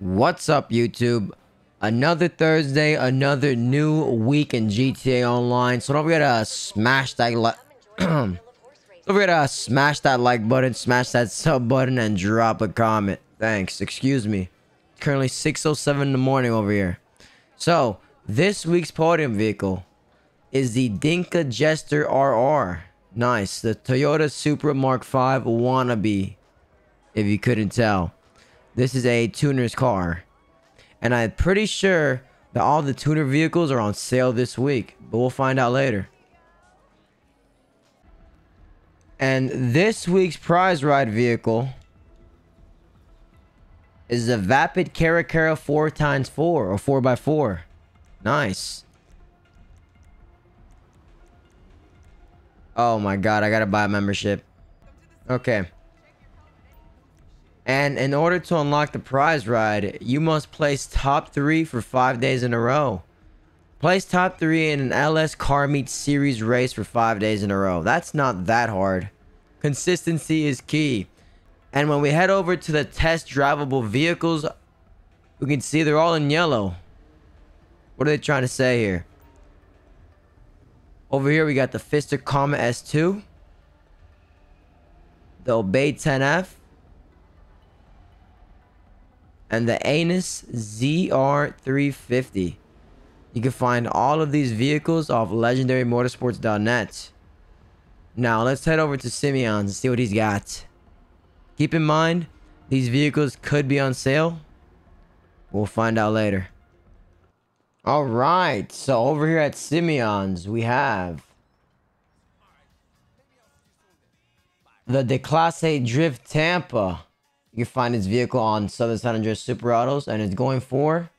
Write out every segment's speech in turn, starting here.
What's up, YouTube? Another Thursday, another new week in GTA Online. So don't forget to smash that like. don't forget to smash that like button, smash that sub button, and drop a comment. Thanks. Excuse me. Currently 6:07 in the morning over here. So this week's podium vehicle is the Dinka Jester RR. Nice. The Toyota Supra Mark V wannabe. If you couldn't tell. This is a tuner's car. And I'm pretty sure that all the tuner vehicles are on sale this week. But we'll find out later. And this week's prize ride vehicle is the Vapid Caracara 4x4 or 4x4. Nice. Oh my god, I gotta buy a membership. Okay. And in order to unlock the prize ride, you must place top three for five days in a row. Place top three in an LS Car Meet Series race for five days in a row. That's not that hard. Consistency is key. And when we head over to the test drivable vehicles, we can see they're all in yellow. What are they trying to say here? Over here, we got the Pfister Comet S2. The Obey 10F and the Annis ZR350. You can find all of these vehicles off legendarymotorsports.net. Now let's head over to Simeon's and see what he's got. Keep in mind, these vehicles could be on sale. We'll find out later. Alright, so over here at Simeon's, we have the Declasse Drift Tampa. You can find this vehicle on Southern San Andreas Super Autos, and it's going for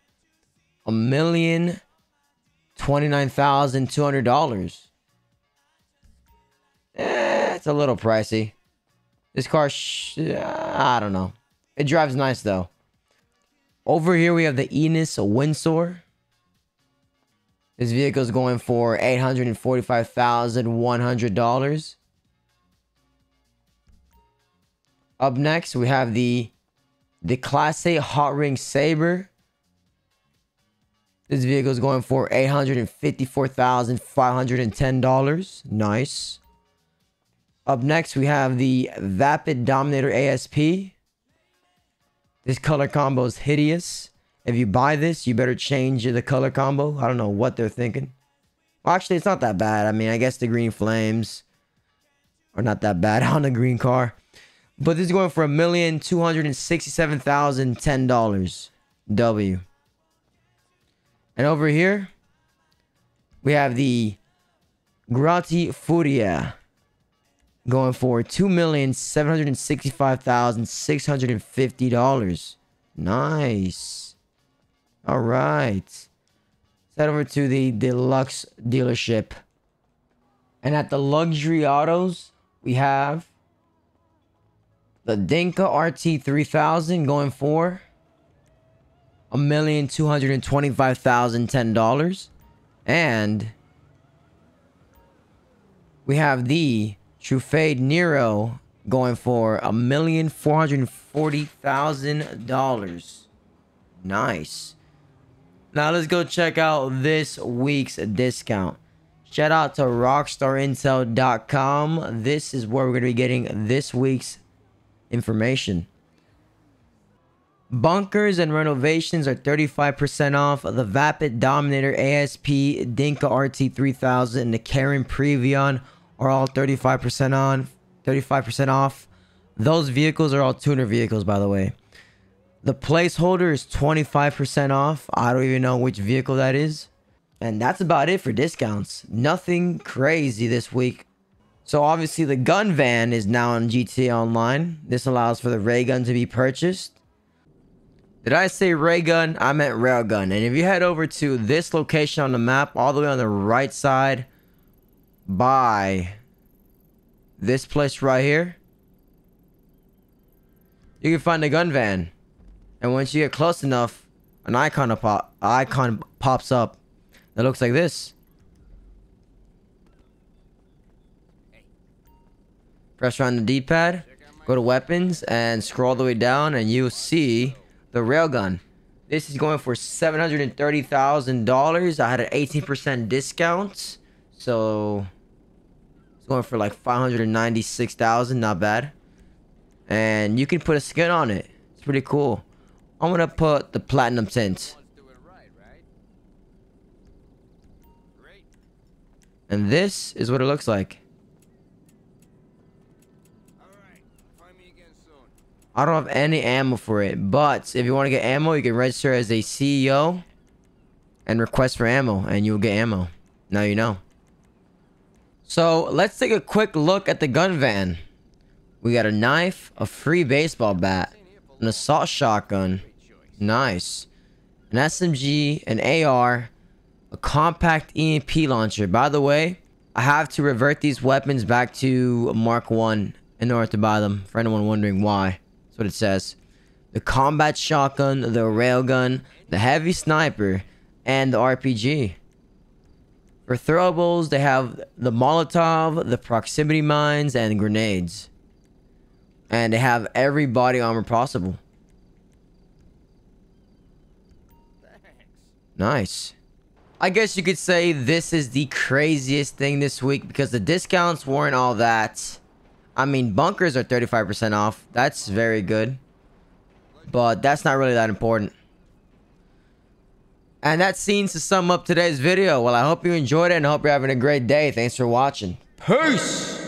a million twenty-nine thousand two hundred dollars. Eh, it's a little pricey. This car, I don't know. It drives nice though. Over here we have the Enus Windsor. This vehicle is going for eight hundred and forty-five thousand one hundred dollars. Up next, we have the the Class A Hot Ring Saber. This vehicle is going for $854,510. Nice. Up next, we have the Vapid Dominator ASP. This color combo is hideous. If you buy this, you better change the color combo. I don't know what they're thinking. Well, actually, it's not that bad. I mean, I guess the green flames are not that bad on the green car. But this is going for a million two hundred and sixty-seven thousand ten dollars. W. And over here, we have the Grotti Furia going for two million seven hundred and sixty-five thousand six hundred and fifty dollars. Nice. All right. Let's head over to the deluxe dealership. And at the luxury autos, we have the Dinka RT3000 going for a million two hundred and twenty-five thousand ten dollars, and we have the Truffade Nero going for a million four hundred forty thousand dollars. Nice. Now let's go check out this week's discount. Shout out to rockstarintel.com. This is where we're going to be getting this week's information. Bunkers and renovations are 35% off. The Vapid Dominator ASP, Dinka RT3000, and the Karin Previon are all 35% on, 35% off. Those vehicles are all tuner vehicles, by the way. The placeholder is 25% off. I don't even know which vehicle that is. And that's about it for discounts. Nothing crazy this week. So obviously the gun van is now on GTA Online. This allows for the ray gun to be purchased. Did I say ray gun? I meant railgun. And if you head over to this location on the map, all the way on the right side by this place right here, you can find the gun van. And once you get close enough, an icon pop icon pops up that looks like this. Press around the D-pad, go to weapons, and scroll all the way down, and you'll see the railgun. This is going for $730,000. I had an 18% discount. So it's going for like 596,000, not bad. And you can put a skin on it. It's pretty cool. I'm going to put the platinum tint. And this is what it looks like. I don't have any ammo for it, but if you want to get ammo, you can register as a CEO and request for ammo, and you'll get ammo. Now you know. So let's take a quick look at the gun van. We got a knife, a free baseball bat, an assault shotgun, nice, an SMG, an AR, a compact EMP launcher. By the way, I have to revert these weapons back to Mark 1 in order to buy them, for anyone wondering why. That's what it says. The combat shotgun, the railgun, the heavy sniper, and the RPG. For throwables, they have the Molotov, the proximity mines, and grenades. And they have every body armor possible. Nice. I guess you could say this is the craziest thing this week because the discounts weren't all that. I mean, bunkers are 35% off. That's very good. But that's not really that important. And that seems to sum up today's video. Well, I hope you enjoyed it and hope you're having a great day. Thanks for watching. Peace!